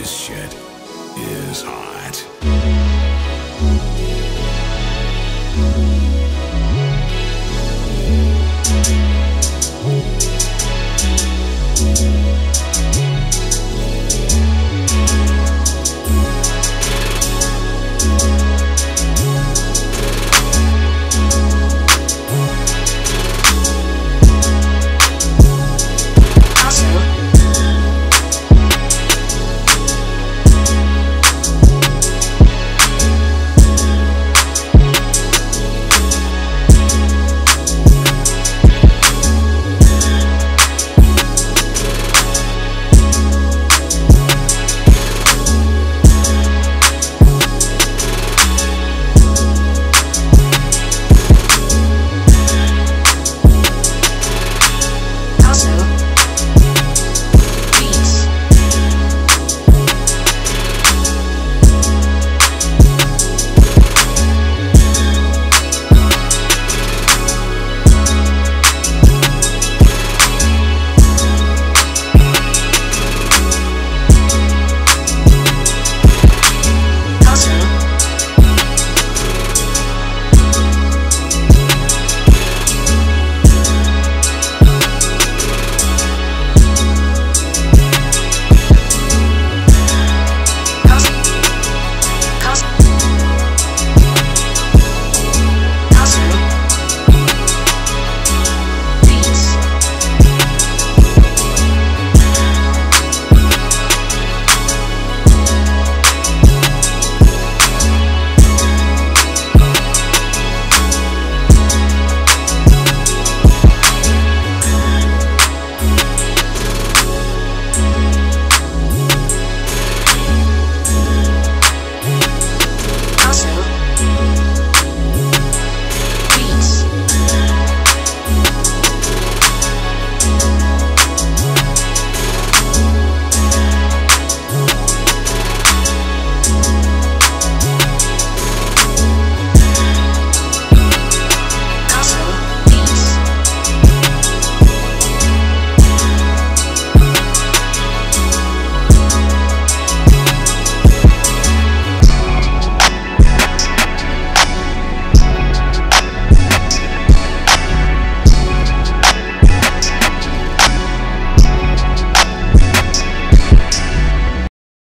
This shit is hot.